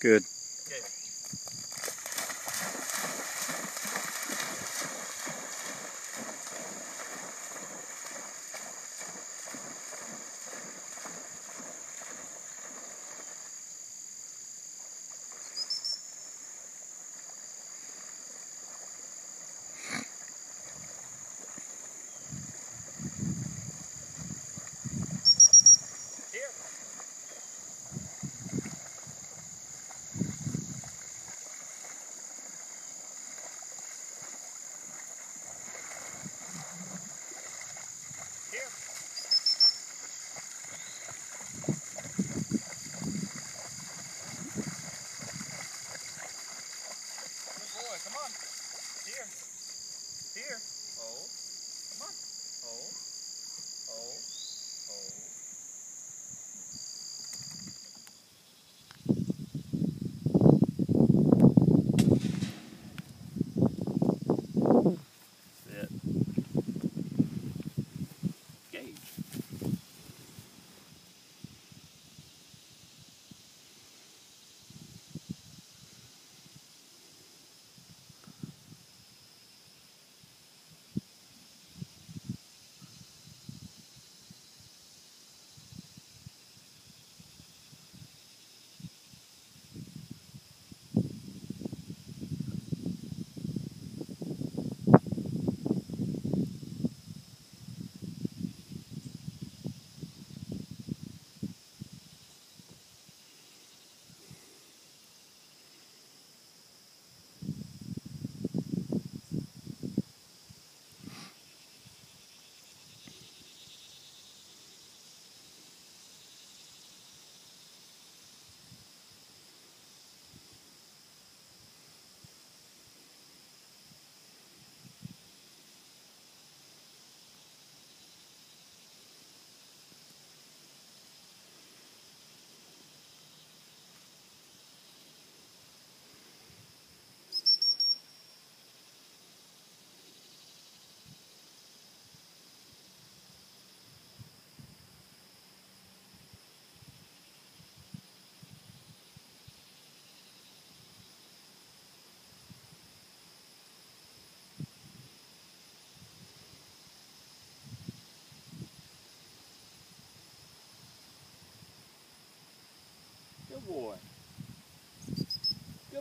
Good.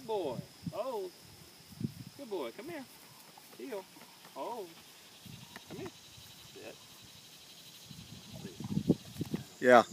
Boy. Oh. Good boy. Come here. Heel. Oh. Come here. Sit. Yeah.